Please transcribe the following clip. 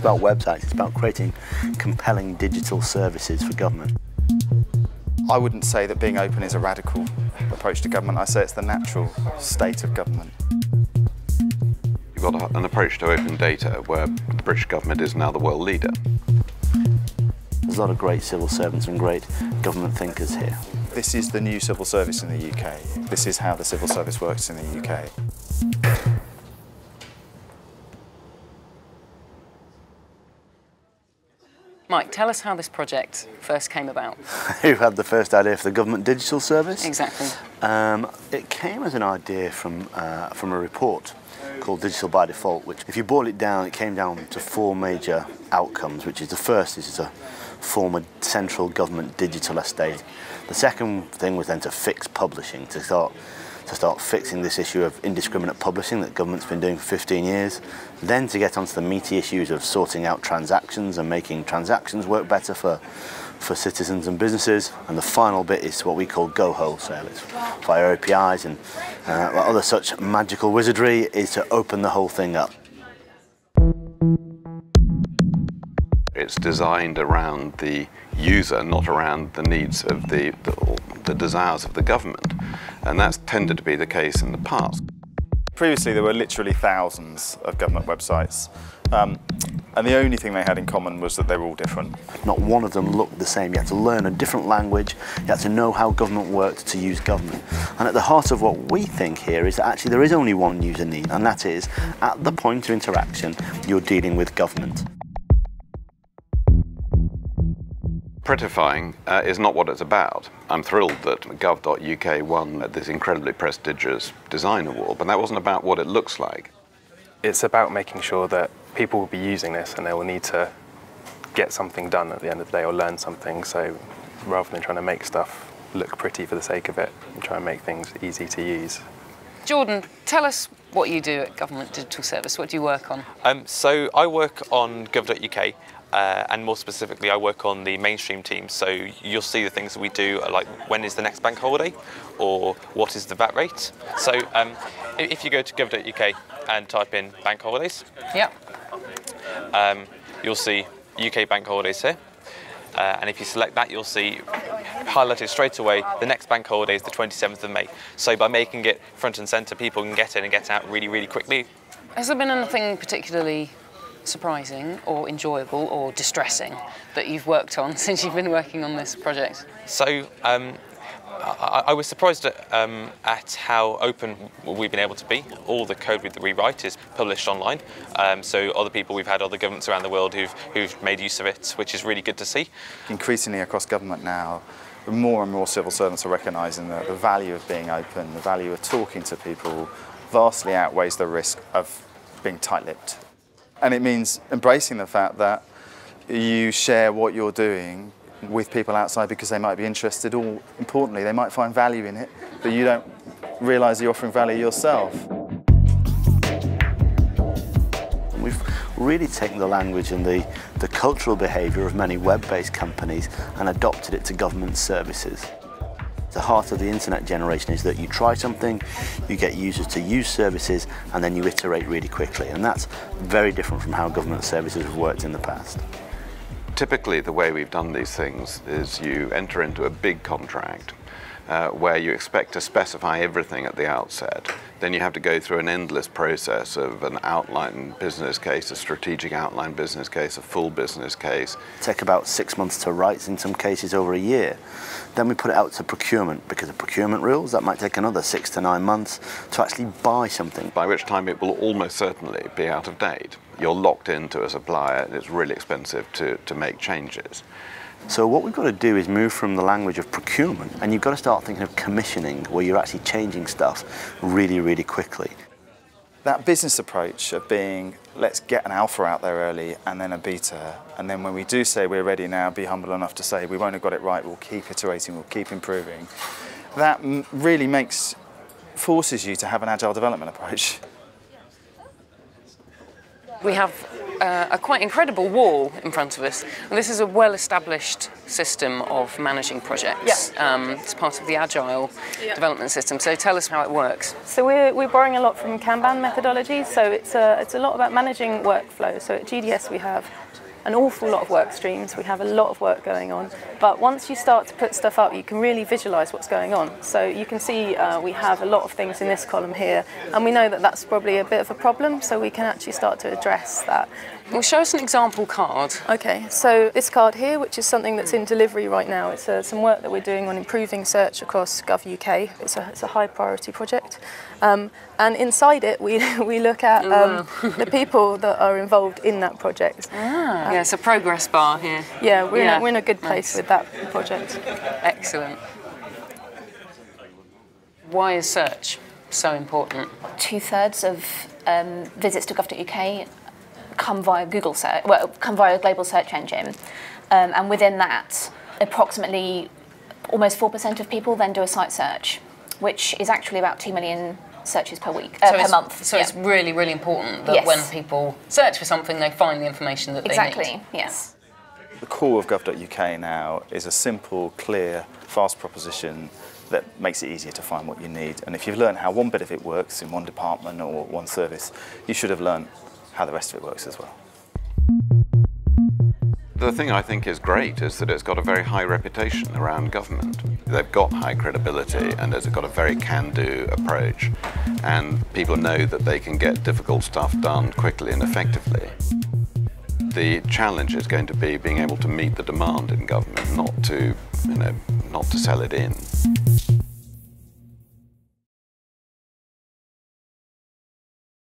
things about websites, it's about creating compelling digital services for government. I wouldn't say that being open is a radical approach to government. I say it's the natural state of government. You've got an approach to open data where the British government is now the world leader. There's a lot of great civil servants and great government thinkers here. This is the new civil service in the UK. This is how the civil service works in the UK. Mike, tell us how this project first came about. Who had the first idea for the government digital service? Exactly. Um, it came as an idea from, uh, from a report called Digital by Default, which if you boil it down, it came down to four major outcomes, which is the first is to form a central government digital estate. The second thing was then to fix publishing, to start to start fixing this issue of indiscriminate publishing that government's been doing for 15 years, then to get onto the meaty issues of sorting out transactions and making transactions work better for, for citizens and businesses, and the final bit is what we call go wholesale. It's via APIs and uh, other such magical wizardry is to open the whole thing up. It's designed around the user, not around the needs of the, the, the desires of the government. And that's tended to be the case in the past. Previously, there were literally thousands of government websites. Um, and the only thing they had in common was that they were all different. Not one of them looked the same. You had to learn a different language. You had to know how government worked to use government. And at the heart of what we think here is that actually there is only one user need, and that is at the point of interaction, you're dealing with government. Prettifying uh, is not what it's about. I'm thrilled that gov.uk won this incredibly prestigious design award, but that wasn't about what it looks like. It's about making sure that people will be using this and they will need to get something done at the end of the day or learn something. So rather than trying to make stuff look pretty for the sake of it, try and make things easy to use. Jordan, tell us what you do at Government Digital Service. What do you work on? Um, so I work on gov.uk uh, and more specifically, I work on the mainstream team. So you'll see the things that we do, like when is the next bank holiday, or what is the VAT rate. So um, if you go to gov.uk and type in bank holidays, yeah, um, you'll see UK bank holidays here. Uh, and if you select that, you'll see highlighted straight away the next bank holiday is the 27th of May. So by making it front and centre, people can get in and get out really, really quickly. Has there been anything particularly surprising or enjoyable or distressing that you've worked on since you've been working on this project? So um, I, I, was surprised at, um, at, how open we've been able to be. All the code that we write is published online, um, so other people, we've had other governments around the world who've, who've made use of it, which is really good to see. Increasingly across government now, more and more civil servants are recognising that the value of being open, the value of talking to people, vastly outweighs the risk of being tight-lipped. And it means embracing the fact that you share what you're doing with people outside because they might be interested or importantly they might find value in it but you don't realise you're offering value yourself. We've really taken the language and the, the cultural behaviour of many web-based companies and adopted it to government services. The heart of the internet generation is that you try something, you get users to use services, and then you iterate really quickly. And that's very different from how government services have worked in the past. Typically, the way we've done these things is you enter into a big contract uh, where you expect to specify everything at the outset. Then you have to go through an endless process of an outline business case, a strategic outline business case, a full business case. Take about six months to write, in some cases over a year. Then we put it out to procurement because of procurement rules. That might take another six to nine months to actually buy something. By which time it will almost certainly be out of date. You're locked into a supplier and it's really expensive to, to make changes. So what we've got to do is move from the language of procurement and you've got to start thinking of commissioning where you're actually changing stuff really, really quickly. That business approach of being, let's get an alpha out there early and then a beta, and then when we do say we're ready now, be humble enough to say we won't have got it right, we'll keep iterating, we'll keep improving. That really makes, forces you to have an agile development approach. We have uh, a quite incredible wall in front of us. And this is a well-established system of managing projects. Yeah. Um, it's part of the Agile development system. So tell us how it works. So we're, we're borrowing a lot from Kanban methodology. So it's a, it's a lot about managing workflow. So at GDS we have an awful lot of work streams. We have a lot of work going on. But once you start to put stuff up, you can really visualize what's going on. So you can see uh, we have a lot of things in this column here, and we know that that's probably a bit of a problem. So we can actually start to address that. Well, show us an example card. Okay, so this card here, which is something that's in delivery right now, it's uh, some work that we're doing on improving search across Gov UK. It's a, it's a high priority project. Um, and inside it, we, we look at um, the people that are involved in that project. yeah, it's a progress bar here. Yeah, we're, In, a, we're in a good place nice. with that project. Excellent. Why is search so important? two thirds of um, visits to gov.uk come via Google search, well, come via a global search engine, um, and within that, approximately almost four percent of people then do a site search, which is actually about two million searches per week, uh, per month. So yeah. it's really, really important that Yes. when people search for something, they find the information that they exactly need. yes. The core of gov.uk now is a simple, clear, fast proposition that makes it easier to find what you need. And if you've learned how one bit of it works in one department or one service, you should have learned how the rest of it works as well. The thing I think is great is that it's got a very high reputation around government. They've got high credibility and they've got a very can-do approach. And people know that they can get difficult stuff done quickly and effectively. The challenge is going to be being able to meet the demand in government, not to, you know, not to sell it in.